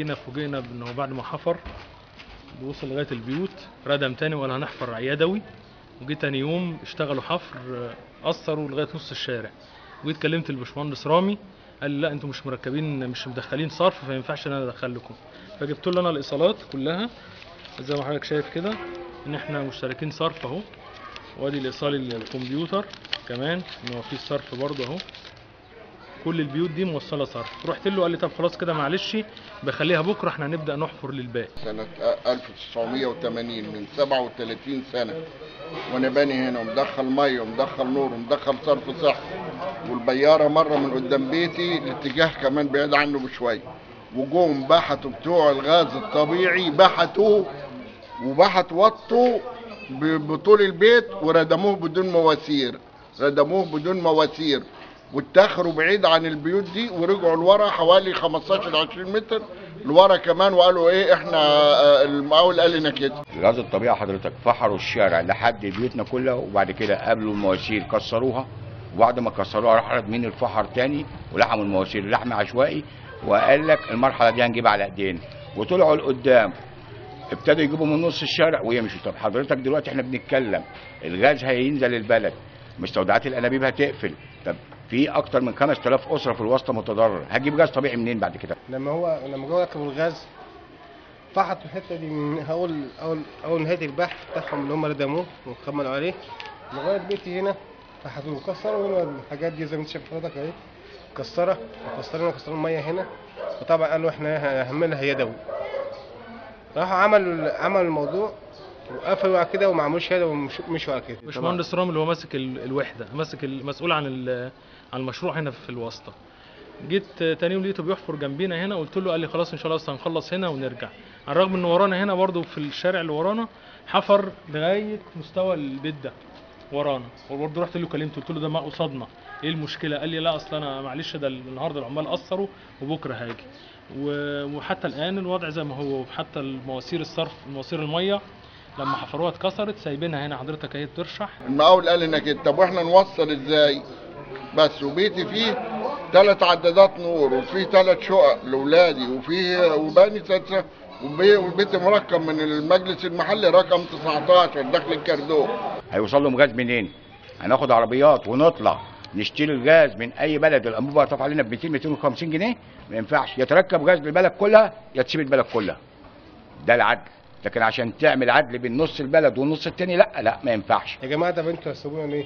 جينا فوجئنا بإنه بعد ما حفر وصل لغاية البيوت ردم تاني ولا هنحفر يدوي وجي تاني يوم اشتغلوا حفر قصروا لغاية نص الشارع. وجيت كلمت الباشمهندس رامي قال لي لا أنتوا مش مركبين مش مدخلين صرف فما ينفعش إن أنا أدخل لكم. فجبت له أنا الإيصالات كلها. زي ما حضرتك شايف كده إن إحنا مشتركين صرف أهو. وأدي الايصال الكمبيوتر كمان إن هو في صرف برضه أهو. كل البيوت دي موصلة صرف. رحت له قال لي طب خلاص كده معلش بخليها بكرة إحنا هنبدا نحفر للباقي. سنة 1980 من 37 سنة. وأنا باني هنا ومدخل مية ومدخل نور ومدخل صرف صحي. والبيارة مرة من قدام بيتي الاتجاه كمان بعيد عنه بشوية. وجوم بحثوا بتوع الغاز الطبيعي بحثوا وبحث وطوا بطول البيت وردموه بدون مواسير. ردموه بدون مواسير. واتاخروا بعيد عن البيوت دي ورجعوا لورا حوالي 15 20 متر لورا كمان وقالوا إيه إحنا آه، المقاول قال لنا كده الغاز الطبيعي حضرتك فحروا الشارع لحد بيوتنا كلها وبعد كده قابلوا المواسير كسروها. وبعد ما كسروها راح رادمين الفحر تاني ولحموا المواسير لحم عشوائي. وقال لك المرحلة دي هنجيب على ايدينا وطلعوا لقدام. ابتدوا يجيبوا من نص الشارع ويمشوا. طب حضرتك دلوقتي إحنا بنتكلم. الغاز هينزل البلد. مستودعات الأنابيب هتقفل. طب في أكتر من 5000 أسرة في الوسط متضرر. هتجيب غاز طبيعي منين بعد كده؟ لما هو لما جوا ركبوا الغاز فحطوا الحتة دي من اول اول أول نهاية البحث بتاعهم اللي هم ردموه وكملوا عليه. لغاية بيتي هنا فحطوه كسروا هنا الحاجات دي زي ما انت شايف حضرتك اهي مكسره مكسرين وكسروا المية هنا. وطبعا قالوا إحنا هنعملها يدوي راحوا عملوا عملوا الموضوع. وقفلوا كده وما عملوش يدوي ومشوا كده. باشمهندس رامي اللي هو ماسك ال- الوحدة ماسك المسؤول عن عن المشروع هنا في الواسطة. جيت تاني يوم لقيته بيحفر جنبينا هنا قلت له قال لي خلاص إن شاء الله هنخلص هنا ونرجع. على الرغم إن ورانا هنا برضو في الشارع اللي ورانا حفر لغاية مستوى البيت ده ورانا. وبرضه رحت له كلمته. قلت له ده ما قصادنا. إيه المشكلة؟ قال لي لا أصل أنا معلش ده النهارده العمال قصروا وبكرة هاجي. وحتى الآن الوضع زي ما هو وحتى المواسير الصرف مواسير المية لما حفروها اتكسرت سايبينها هنا. حضرتك اهي بترشح المقاول قال لنا كده طب وإحنا نوصل إزاي؟ بس وبيتي فيه ثلاث عدادات نور وفيه ثلاث شقق لاولادي وفيه وباني ثلاثة وبي- والبيت مركب من المجلس المحلي رقم 19 داخل الكردون. هيوصل لهم غاز منين؟ هناخد عربيات ونطلع نشتري الغاز من أي بلد. الانبوبه هتقف علينا ب 200 250 جنيه. ما ينفعش. يتركب غاز للبلد كلها يا تسيب البلد كلها. ده العدل. لكن عشان تعمل عدل بين نص البلد والنص التاني لا لا ما ينفعش. يا جماعة طب أنتوا هتسيبونا ليه؟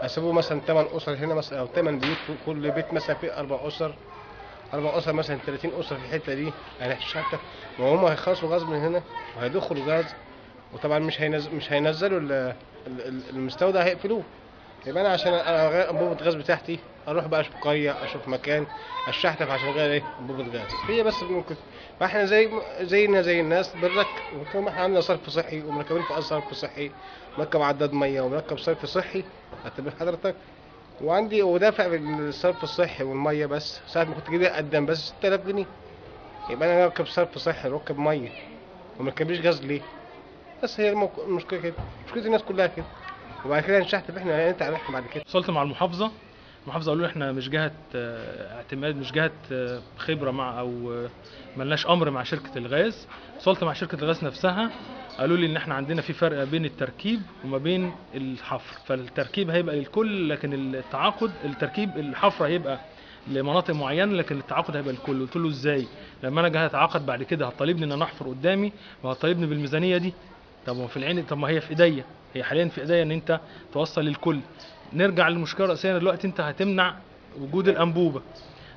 هتسيبوا مثلا 8 أسر هنا مثلا أو 8 بيوت كل بيت مثلا فيه أربع أسر أربع أسر مثلا 30 اسره في الحتة دي؟ يعني حتى ما هم هيخلصوا غاز من هنا وهيدخلوا غاز وطبعا مش هينزل مش هينزلوا ال- ال- ال- المستودع هيقفلوه. يبقى أنا عشان أنا أغير أنبوبة غاز بتاعتي أروح بقى أشوف قرية أشوف مكان أشحتف عشان اغير إيه؟ أنبوبة غاز. هي بس ممكن. فإحنا زي زينا زي الناس بنركب ما إحنا عندنا صرف صحي ومركبين في صرف صحي. مركب عداد مية ومركب صرف صحي. أعتبر حضرتك. وعندي ودافع بالصرف الصحي والمية بس. ساعة ما كنت جاي أقدم بس 6000 جنيه. يبقى أنا اركب صرف صحي اركب مية. وما اركبليش غاز ليه؟ بس هي المشكلة كده. مشكلة الناس كلها كده. وبعد كده نشحتف إحنا انت إحنا بعد كده. وصلت مع المحافظة. المحافظة قالوا لي إحنا مش جهة آه، اعتماد مش جهة آه، خبرة مع أو آه، ملناش أمر مع شركة الغاز. وصلت مع شركة الغاز نفسها. قالوا لي إن إحنا عندنا في فرق بين التركيب وما بين الحفر. فالتركيب هيبقى للكل لكن التعاقد التركيب الحفر هيبقى لمناطق معينة لكن التعاقد هيبقى للكل. قلت له إزاي؟ لما أنا جاي أتعاقد بعد كده هتطالبني إن أنا أحفر قدامي؟ وهتطالبني بالميزانية دي. طب في العين طب ما هي في إيديا. هي حاليا في إيديا إن أنت توصل للكل. نرجع للمشكلة الرئيسية دلوقتي أنت هتمنع وجود الأنبوبة.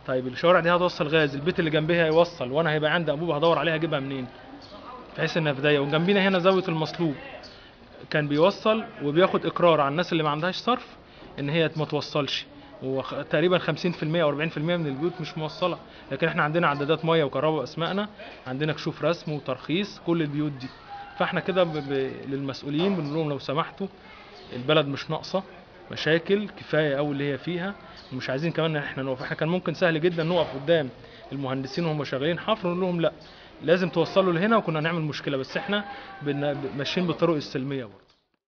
طيب الشوارع دي هتوصل غاز البيت اللي جنبها هيوصل وأنا هيبقى عندي أنبوبة هدور عليها اجيبها منين؟ بحيث إنها في ضيقه وجنبينا هنا زاوية المصلوب كان بيوصل وبياخد إقرار على الناس اللي ما عندهاش صرف إن هي ما توصلش. وتقريبا 50% أو 40% من البيوت مش موصلة. لكن إحنا عندنا عدادات مية وكهرباء اسمائنا عندنا كشوف رسم وترخيص كل البيوت دي. فاحنا كده. للمسؤولين بنقول لهم لو سمحتوا البلد مش ناقصة مشاكل كفاية قوي اللي هي فيها ومش عايزين كمان إن إحنا نقف إحنا كان ممكن سهل جدا نقف قدام المهندسين وهم شغالين حفر ونقول لهم لا لازم توصلوا لهنا وكنا نعمل مشكلة بس إحنا ماشيين بالطرق السلمية برضه